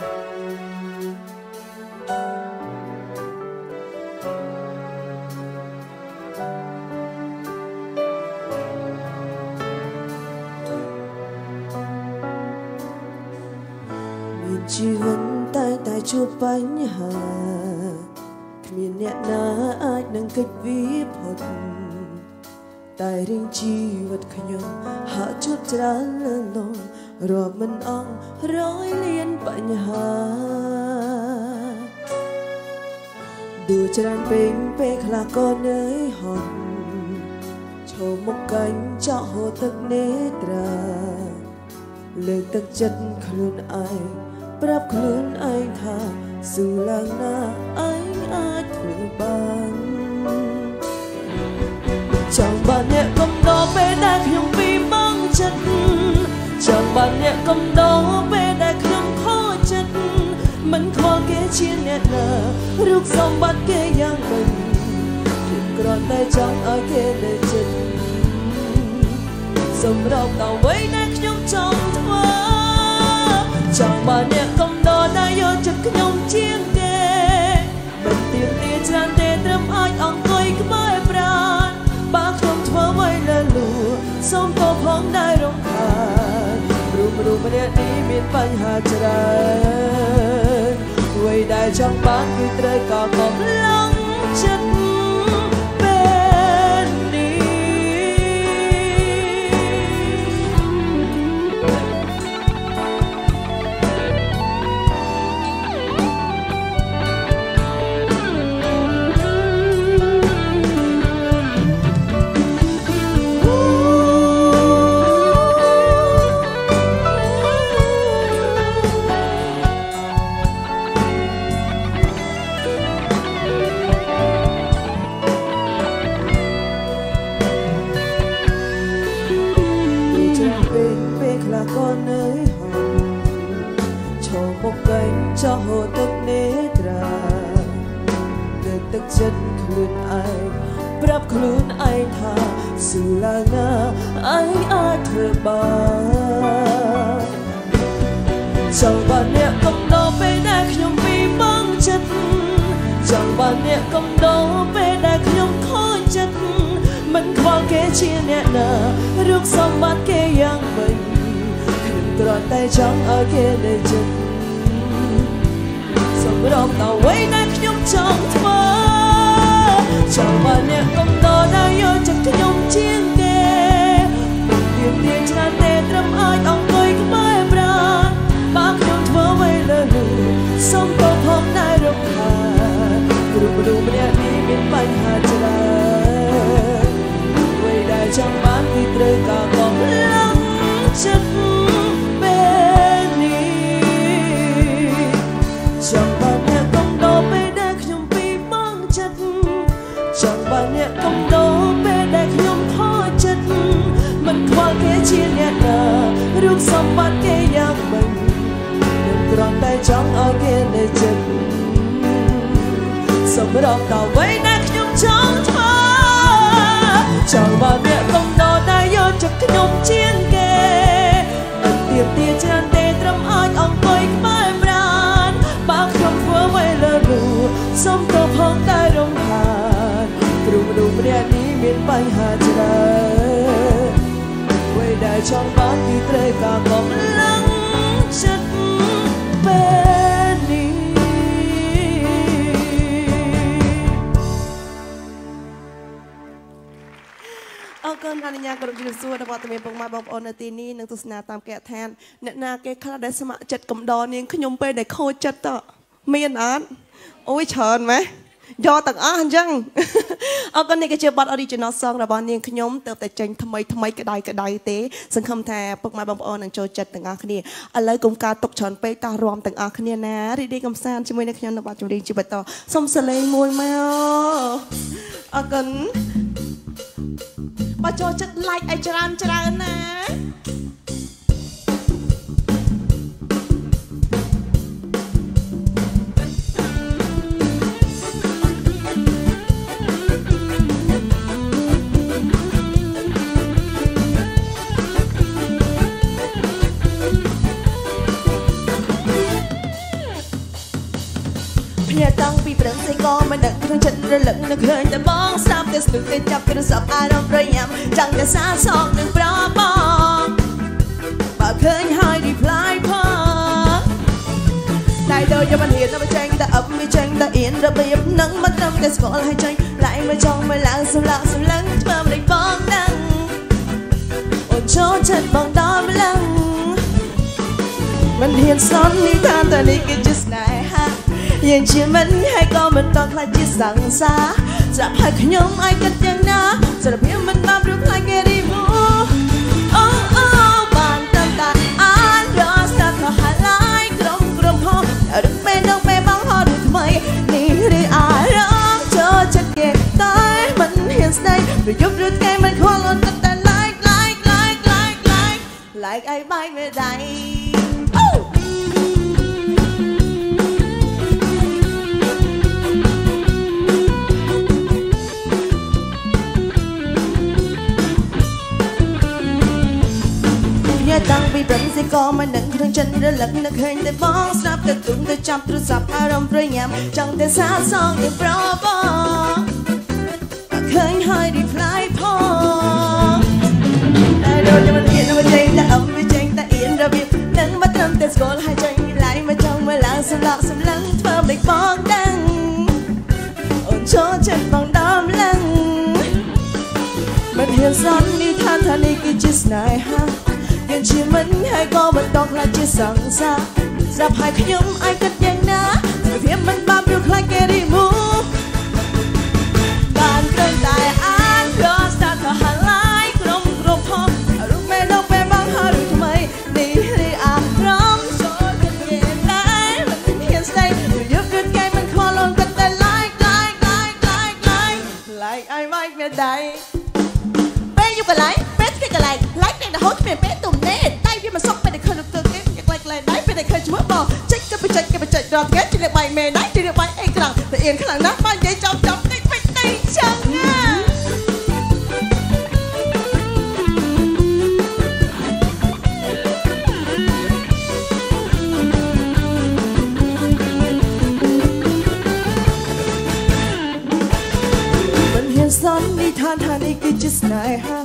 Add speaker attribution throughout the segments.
Speaker 1: ជីវិតតែតែជួបបញ្ហាគ្មានអ្នកណាអាចនឹងគេចវាផុតតែរៀងជីវិតខ្ញុំហាក់ជួបច្រើនលើលង រាប់មិនអស់រយលានបញ្ហាឌូច្រើនពេញពេលខ្លះក៏នឿយហត់ឈោមុខកាញ់ចោះហូរទឹកនេត្រាលើកទឹកចិត្តខ្លួនឯងប្រាប់ខ្លួនឯងថាស៊ូឡើងណាឯងអាចធ្វើបានចង់បានអ្នកកំដរពេលដែលខ្ញុំពីមកចិត្តចង់បាន អ្នកកំដរពេលដែលខ្ញុំខកចិត្តមិនខ្វល់គេជាអ្នកណារូបសម្បត្តិគេយ៉ាងមិនខ្ញុំគ្រាន់តែចង់ឲ្យគេនៅចិត្តសម្រាប់ដល់អ្វីដែលខ្ញុំចង់ធ្វើចង់បានអ្នកកំដរដែលយកចិត្តខ្ញុំជាងគេមិនទៀមទាច្រើនទេត្រឹមអាចអង្គុយក្បែរប្រាណបើខ្ញុំធ្វើអ្វីលើលួសូមទោសផងដែលរំខានរូបរូបម្នាក់នេះ មានបញ្ហាច្រើនអ្វីដែលចង់បានគឺត្រូវក៏កំឡង អ្នកកំដរពេលដែលខ្ញុំពីបងចិត្តចង់បានអ្នកកំដរពេលដែលខ្ញុំខូចចិត្តមិនខ្វល់គេជាអ្នកណារូបសម្បត្តិគេយ៉ាងមិនខ្ញុំគ្រាន់តែចង់ឲ្យគេនៅចិត្តរំដល់អ្វីដែលខ្ញុំចង់ធ្វើចង់បានអ្នកកំដរដែលយកចិត្តខ្ញុំជាងគេមិនទៀមទាច្រើនទេត្រឹមអាចអង្គុ សុំទោសផងដែលរំខានគ្រប់មនុស្សម្នាក់នេះមានបញ្ហាច្រើនអ្វីដែលចង់បានគឺត្រូវការកំឡុងចិត្តជាអ្នកណារូបសម្បត្តិគេយ៉ាងមិន នឹងគ្រាន់តែចង់ឲ្យគេនៅចិត្តសម្រាប់ដល់អ្វីដែលខ្ញុំចង់ធ្វើចង់បានអ្នកកំដរដែលយកចិត្តខ្ញុំជាងគេមិនទៀមទាច្រើនទេត្រឹមអាចអង្គុយក្បែរប្រានបើខ្ញុំធ្វើអ្វីលើរូសុំទៅផងតែរំខានព្រោះមនុស្សម្នាក់នេះមានបញ្ហាច្រើនដែលចង់បានគឺត្រូវការកំឡុងចិត្តពេលនេះ អរគុណអនុញ្ញាតគោរពជំរាបសួរដល់វត្តមានពុកម៉ែបងប្អូននៅទីនេះនិងទស្សនាតាមកែឋានអ្នកណាគេខ្លះដែលស្ម័គ្រចិត្តកំដរនាងខ្ញុំពេលដែលខូចចិត្តតមានអត់អូយច្រើនម៉េះ យកទាំងអស់អញ្ចឹងអរគុណនេះគឺជាបទ original song របស់នាងខ្ញុំទៅតែចេញថ្មីថ្មីក្តៅក្តៅទេ សង្ឃឹមថាពុកម៉ែបងប្អូននឹងចូលចិត្តទាំងអស់គ្នាឥឡូវកុំការទុកច្រើនពេកតោះរួមទាំងអស់គ្នាណារីករាយកំសាន្តជាមួយនឹងខ្ញុំនៅបទចម្រៀងជីវិតតសុំសលេងមួយមកអរគុណបើចូលចិត្ត like ឲ្យច្រើនច្រើនណា ភ្ញាក់តាំងពីព្រឹកស្អីក៏មិនដឹងក្នុងចិត្តរលឹកនឹកឃើញតែបងស្ដាប់តែស្លឹកតែចាប់ទូរស័ព្ទអារម្មណ៍ប្រញាំចង់តែសារសងនឹងប្របងបើឃើញហើយ reply ផងតែដូចយកមិនហ៊ានទៅចេញតែអឹបមិនចេញតែអៀនរបៀបនឹងមិនត្រឹមតែស្គាល់ហើយចេញ lại មកចង់មកឡើងសម្លាក់សម្លឹងធ្វើមិនបងដឹងអូនចូលចិត្តបងដល់ម្លឹងមិនហ៊ានសន្និដ្ឋានតែនេះគឺជាស្នេហា យើងជាមិនហើយក៏មិនតខ្លាចជាសង្សារស្រាប់ហើយខ្ញុំឲ្យគិតយ៉ាងណាសារភាពមិនបានព្រោះខ្លាចគេរីមូអូអូបានតើតាអានរស្តាប់ហើយឡាយក្រុមក្រុមហោរឹកពេលដល់ពេលបងហត់ថ្មីនេះរីអារម្មណ៍ចូលចិត្តគេតែមិនហ៊ានស្ដីប្រយុទ្ធឬថ្ងៃមិនខ្វល់អូនគិតតែ like like like like like like ឲ្យបាយមេដៃ តាំងពីព្រឹកសិក៏មិនដឹងក្នុងចិត្តរលឹកនឹកឃើញតែបងស្ដាប់ទៅទុំទៅចាប់ទូរស័ព្ទអារម្មណ៍ប្រញាំចង់តែសារសងទៅប្របងឃើញហើយ reply ផងតែដូចមិនហ៊ានមកចេញតែអឹមវាចេញតែអៀនរបៀបនឹងមកត្រឹមតែស្គាល់ហើយចេញឡាយមកចង់មកឡើងសម្លាក់សម្លឹងធ្វើមិនបងដឹងអូនចូលចិត្តបងដល់ម្លឹងមិនហ៊ានសន្និដ្ឋានថានេះគឺជាស្នេហា យើងជាមិនហើយក៏មិនតខ្លាចជាសង្សារស្រាប់ហើយខ្ញុំអាចគិតយ៉ាងណាតែវាមិនបានព្រោះខ្លាចគេរីមូបានគ្រាន់តែអានរស្តាប់ទៅហើយឡាយក្រុមក្រុមផងរូបមេលោកពេលបងហើយរូបថ្មីនេះរីអារម្មណ៍ចូលចិត្តគេតែមិនហ៊ានស្ដីយកគិតគេមិនខ្វល់អូនគិតតែ like like like like like like ឲ្យមកមានដៃពេលយូរកន្លែងពេលស្គីកន្លែង like តែរហូតគ្មានពេល ចេកគេបច្ចេករត់គេជិះបាយមេដៃជិះបាយអីខ្លាំងតែអៀនខ្លាំងណាស់បើនិយាយចំចំតិចពេចតិចចឹងណាមិនហ៊ានសន្និដ្ឋានថានេះគឺជាស្នេហា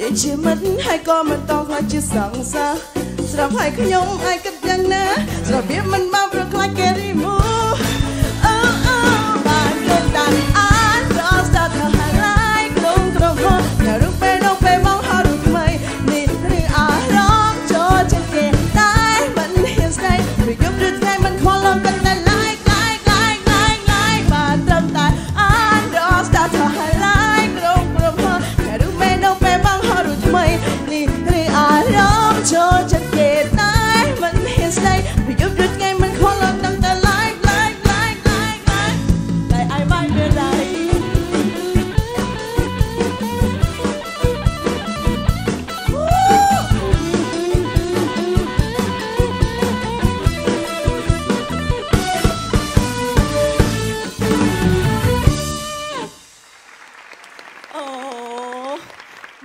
Speaker 1: យើងជាមិត្តហើយក៏មិនតខ្លាចជាសង្សារស្រាប់ហើយខ្ញុំអាច គិតយ៉ាងណាស្រាប់វាមិនមកប្រខ្លាចគេរីមូអូអូបានគិតតែអានរស្តាប់ទៅហើយឡាយក្រុមក្រុមហត់តែរូបពេលដល់ពេលមកហៅរូបថ្មីនេះឬអារម្មណ៍ចូលចិត្តគេតែមិនហ៊ានស្ដីព្រោះយប់ឬថ្ងៃមិនខ្វល់លំតែ like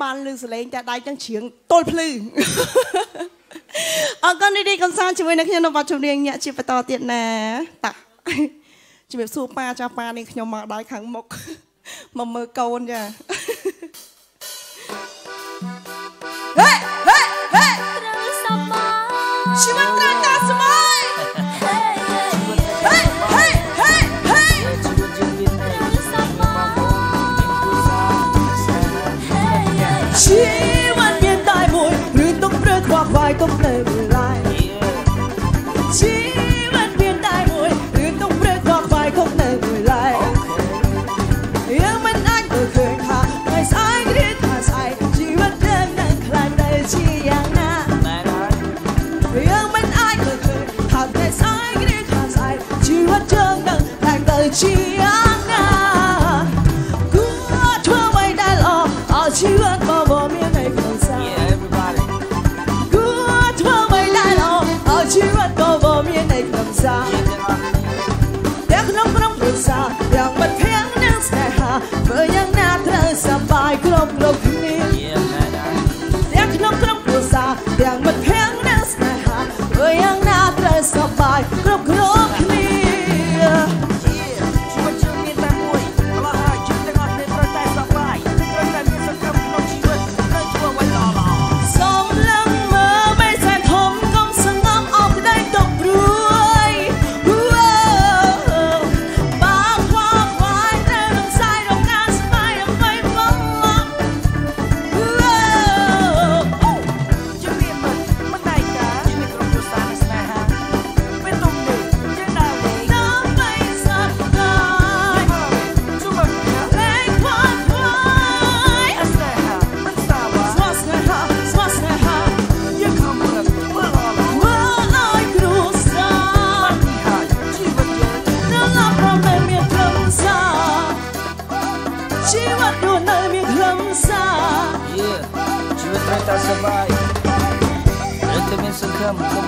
Speaker 1: បានលឺសលេងតែដៃចឹងជ្រៀងទល់ភ្លឺអរគុណនេះកំសាន្តជាមួយនឹងខ្ញុំនៅបទចម្រៀងញាក់ជាបន្តទៀតណាតាជំរាបសួរប៉ាចាប៉ានេះខ្ញុំមកដៃខាងមុខមកមើលកូនចា ខ្លាំងទៅជាយ៉ាងណាគួរធ្វើអ្វីដែលល្អឲ្យជីវិតមកមកមានន័យក្នុងសាគួរធ្វើអ្វីដែលល្អឲ្យជីវិតក៏บ่មានន័យក្នុងសាទាំងក្នុងក្រុមគ្រួសារទាំងមិត្តភក្តិនិងស្នេហាធ្វើយ៉ាងណាត្រូវសប្បាយគ្រប់គ្រប់គ្នាទាំងក្នុងក្រុមគ្រួសារទាំងមិត្តភក្តិនិងស្នេហាធ្វើយ៉ាងណាត្រូវសប្បាយគ្រប់គ្រ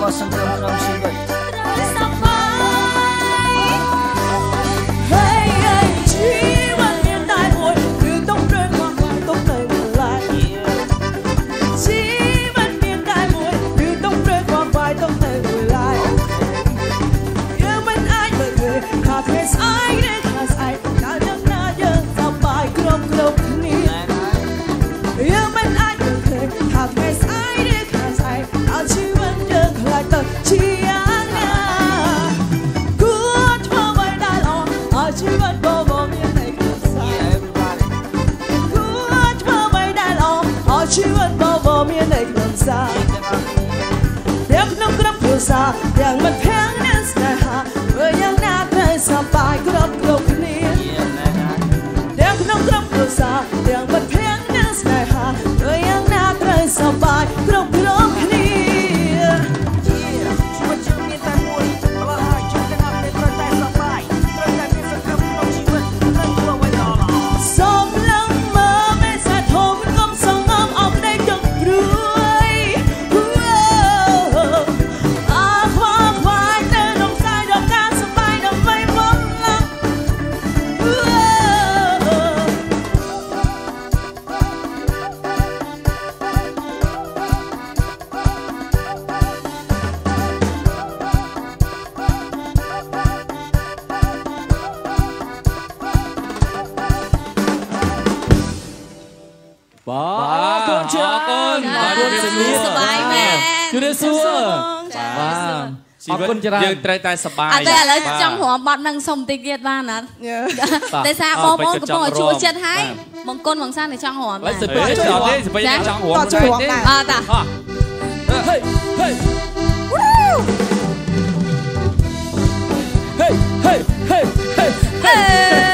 Speaker 2: ង្មានតែ
Speaker 1: ក្នុងស្អែកទាំងក្នុងក្រុមគ្រួសារទាំងមិត្តភក្តិនិងស្នេហាធ្វើយ៉ាងណាត្រូវសប្បាយគ្រប់គ្រប់ បា
Speaker 2: ទអរ
Speaker 3: គុណច្រើនអរគុណ
Speaker 4: បាទ
Speaker 3: បាទ
Speaker 4: សប្បាយមែន
Speaker 3: ជម្រាបសួរ
Speaker 1: ចា
Speaker 3: បាទអរគុណច្រើន
Speaker 5: យើងត្រូវតែសប្បាយ
Speaker 4: អត់ទេឥឡូវចង់រំបត់នឹងសុំតិចទៀតបានអត់
Speaker 3: បាទ
Speaker 4: តែសារបងប្អូនកំពុងតែជួយចិត្តហើយបង្គន់បងសានតែចង់រំ
Speaker 3: ឡើ
Speaker 4: ដែ
Speaker 3: យ
Speaker 4: រ
Speaker 3: សិ
Speaker 5: អេ
Speaker 3: ពេ
Speaker 5: ចង់ទេសម្បីតែចង់រំ
Speaker 1: តជួយរំដែរ
Speaker 4: អត់តា
Speaker 3: ហេហេហេហេហេហេ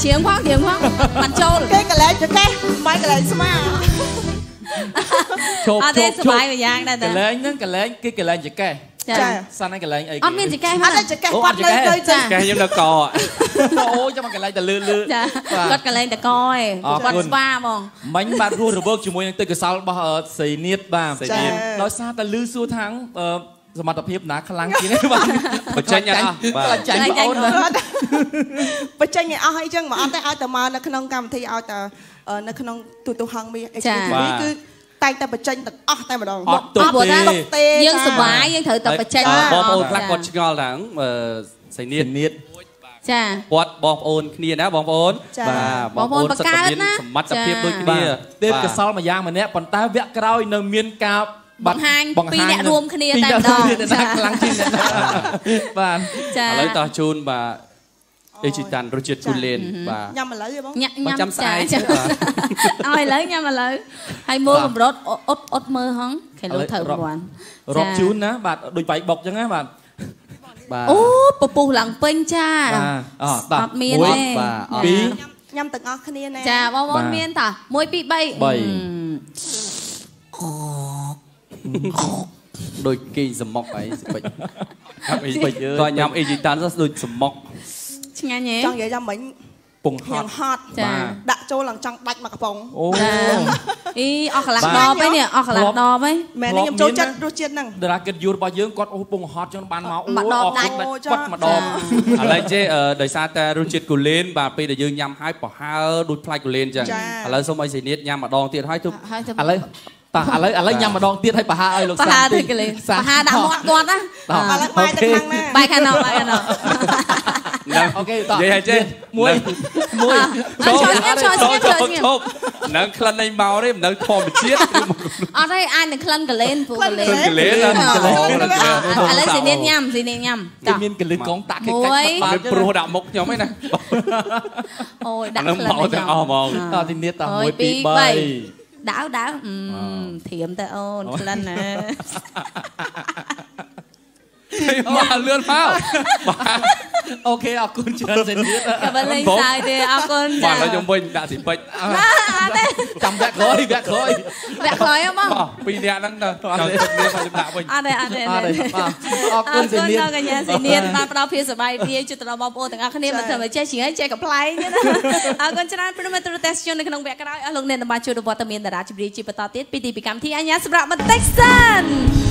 Speaker 4: អត់ជ្រៀងផងជ្រៀងផងមិនចូល
Speaker 1: គេកលែងចកេះបាយកលែងស្មា
Speaker 3: ឈប់
Speaker 4: អត់ទេ
Speaker 3: ឈប់
Speaker 4: សប្បាយមួយយ៉ាងដែរ
Speaker 3: ក
Speaker 4: តា
Speaker 3: លែងហ្នឹងកលែងគេកលែងចកេះ
Speaker 4: ចា
Speaker 3: សាន់ឲ្យកលែងអី
Speaker 4: អត់មានចកេះ
Speaker 1: អ
Speaker 4: មក
Speaker 1: ត់ទេចកេះគាត់នៅទៅ
Speaker 4: ចា
Speaker 1: ចា
Speaker 5: កែខ្ញុំនៅក
Speaker 3: អូចាំមកកលែងតែលឺលឺ
Speaker 4: ចា
Speaker 3: បាទ
Speaker 4: គាត់កលែងតកឯង
Speaker 3: អរគុណ
Speaker 4: គាត់ស្វាហ្មង
Speaker 3: មិញបាទរស់រវើកជាមួយនឹងទឹកកសលរបស់អឺសីនៀតបាទ
Speaker 5: សីនៀត
Speaker 3: ដោយសារតែលឺសួរថាងអឺ សមត្ថភាពណាខ្លាំងជាងនេះបាទ
Speaker 5: បញ្ចេញអត់អស់បាទ
Speaker 3: ខ្លាចចាញ់បងអូនណា
Speaker 1: បញ្ចេញឲ្យអស់អីចឹងមកអត់ទេឲ្យតែមកនៅក្នុងកម្មវិធីឲ្យតែអឺនៅក្នុងទូទៅហងមី XTV គឺតែងតែបញ្ចេញទាំងអស់តែម្ដង
Speaker 3: អត់ទុក
Speaker 4: អត់ព្រោះថា
Speaker 3: ទេ
Speaker 1: ទេ
Speaker 4: យើងសុបាយយើងត្រូវតែបញ្ចេញ
Speaker 5: អឺ
Speaker 4: មក
Speaker 5: បងប្អូនខ្លះ
Speaker 4: ចា
Speaker 5: គាត់ឆ្ងល់ថាអឺសៃនៀត
Speaker 3: នៀត
Speaker 4: ចា
Speaker 5: គាត់បងប្អូនគ្នាណាបងប្អូនបងប្អូនសុខភាពសមត្ថភាពដូចគ្នា
Speaker 3: ទេពកសលមួយយ៉ាងម្នាក់ប៉ុន្តែវគ្គក្រោយនៅមានការ
Speaker 4: បង្ហាញពីអ្នករួមគ្នាតែម្ដង
Speaker 3: ពីអ្នកណាខ្លាំងជាងអ្នកណាបាទ
Speaker 4: ចា
Speaker 5: ឥឡូវតោះជូនបាទអេជីតានរសជាតិគូលែនបាទ
Speaker 1: ញ៉ាំឥឡូវទេបង
Speaker 4: ញ៉ាំ
Speaker 5: បង
Speaker 4: ញ៉ាំ
Speaker 5: ចាំស្អែក
Speaker 4: ចា
Speaker 5: បាទ
Speaker 4: ឲ្យឥឡូវញ៉ាំឥឡូវហើយមើលកម្រិតអត់អត់មើលហងគេលើត្រូវប្រព័ន្ធ
Speaker 3: រាប់ជូនណាបាទដូចបាយបុកអញ្ចឹងណាបាទ
Speaker 5: បាទ
Speaker 4: អូពពុះឡើងពេញចា
Speaker 3: បាទអត់
Speaker 4: អត់មាន
Speaker 3: មួយ
Speaker 4: ទេ
Speaker 5: បាទអត់
Speaker 3: ពីរ
Speaker 1: ញ៉ាំទាំងអស់គ្នាណា
Speaker 4: ចាបងប្អូនមានតា1 2 3
Speaker 3: បី
Speaker 5: ដូចគេងសមុកអីស្ពេច
Speaker 3: អីពេចអើយ
Speaker 5: គាត់ញ៉ាំអេជីតានទៅដូចសមុក
Speaker 4: ឆ្ងាញ់ហ៎
Speaker 1: ចង់និយាយថាមិញ
Speaker 3: ពងហ
Speaker 1: ញ៉ា
Speaker 3: ត់ំ
Speaker 1: ហត់
Speaker 4: ចា
Speaker 1: ដាក់ចូលឡើងចង់ដាច់មកកំប៉ុង
Speaker 3: អូ
Speaker 4: ចាអីអស់កន្លះ
Speaker 1: បាទ
Speaker 4: ដបឯនេះអស់កន្លះដបឯ
Speaker 1: មែន
Speaker 3: ធ្លា
Speaker 1: ទេ
Speaker 3: ប់
Speaker 1: ខ្ញុំចូល
Speaker 3: មាន
Speaker 1: ចិត្ត
Speaker 3: ណា
Speaker 1: រសជាតិហ្នឹង
Speaker 3: តារាកិត្តិយសរបស់យើងគាត់អូពងហត់ចឹងបានមកអូ
Speaker 4: មួយដប
Speaker 3: អរគុណ
Speaker 4: ដាច់
Speaker 3: ដាច់
Speaker 1: អូចា
Speaker 3: បាត់ម្ដង
Speaker 5: ឥឡូវចេះអឺដោយសារតែរសជាតិគូលែនបាទពេលដែលយើងញ៉ាំហើយប្រហើរដូចផ្លែគូលែនចឹង
Speaker 1: ចា
Speaker 5: ឥឡូវសូមឲ្យសេនីតញ៉ាំម្ដងទៀតហើយទៅ
Speaker 4: ហើយទៅ
Speaker 3: ឥឡូវ តោះឥឡូវឥឡូវញ៉ាំម្ដងទៀតឲ្យប្រហាឲ្យលោក
Speaker 4: ប
Speaker 3: សា
Speaker 4: ហា
Speaker 3: ន
Speaker 4: ទៅកលេបហាដាក់មាត់គាត់ណា
Speaker 3: តោះ
Speaker 1: ឥឡូវបាយទៅខាងណា
Speaker 4: បាយខាងនោះបាយខាងនោះ
Speaker 5: នឹង
Speaker 3: អូខេតោះ
Speaker 5: និយាយឲ្យចេះ
Speaker 3: មួយមួយ
Speaker 4: ឈប់ឈប់ឈប់ឈប់ឈប់ឈប់
Speaker 5: ឈប់នឹងក្លិននៃមកទេមិននៅធម្មជាតិ
Speaker 4: អត់ទេអាចនឹងក្លិនកលែនពូកលែន
Speaker 5: ក្លិនកលែនណា
Speaker 4: អឺ
Speaker 5: ក្លិន
Speaker 4: ឥឡូវស៊ីនេះញ៉ាំស៊ីនេះញ៉ាំ
Speaker 3: គេ
Speaker 4: តោះ
Speaker 3: មានកលឹះកងតាក់គេ
Speaker 4: មួយ
Speaker 3: កាច់បា
Speaker 5: វា
Speaker 3: ត់
Speaker 5: ព្រោះដាក់មុខខ្ញុំឯណា
Speaker 4: អូយ
Speaker 5: អា
Speaker 4: ដាក់
Speaker 5: នឹង
Speaker 4: ក្លិន
Speaker 5: មកទាំងអស់ហ្មង
Speaker 3: តោះទីនេះតោះ
Speaker 4: អើយ
Speaker 3: 1
Speaker 4: ពីរ
Speaker 3: 2
Speaker 4: បី
Speaker 3: 3
Speaker 4: ដៅដៅអឺធៀមទៅអូនក្លិនណា
Speaker 5: មកលឿនមក
Speaker 3: អូខេអរគុណច្រើនសេនទៀត
Speaker 4: ក៏មិនលេងសើចទេអរគុណ
Speaker 5: បា
Speaker 4: ចា
Speaker 5: ទហើយខ្ញុំវិញដាក់ស៊ីពេច
Speaker 4: អត់ទេ
Speaker 3: ចាំវគ្គក្រោយវគ្គក្រោយ
Speaker 4: វគ្គក្រោយហ្មង
Speaker 5: អស់ពីរនាក់ហ្នឹងទៅ
Speaker 3: អត់
Speaker 5: ចូល
Speaker 3: ទេ
Speaker 5: ទឹកនេះមកចំដាក់វិញ
Speaker 4: អត់ទេអត់ទេ
Speaker 3: អត់ទេបាទអរគុណសេនីន
Speaker 4: អរគុណដល់កញ្ញាសេនីនបានផ្ដល់ភាពសប្បាយរីកជូនទៅដល់បងប្អូនទាំងអស់គ្នាមិនធ្វើឲ្យចេះជាងចេះកំ pl ែងទេណាអរគុណច្រើនព្រមទូរទស្សនិកជននៅក្នុងវគ្គក្រោយអស់លោកអ្នកនឹងបានជួបវត្តមានតារាជម្រាបជាបន្តទៀតពីទីពីកម្មវិធីអញ្ញាសម្រាប់បន្តិចសិន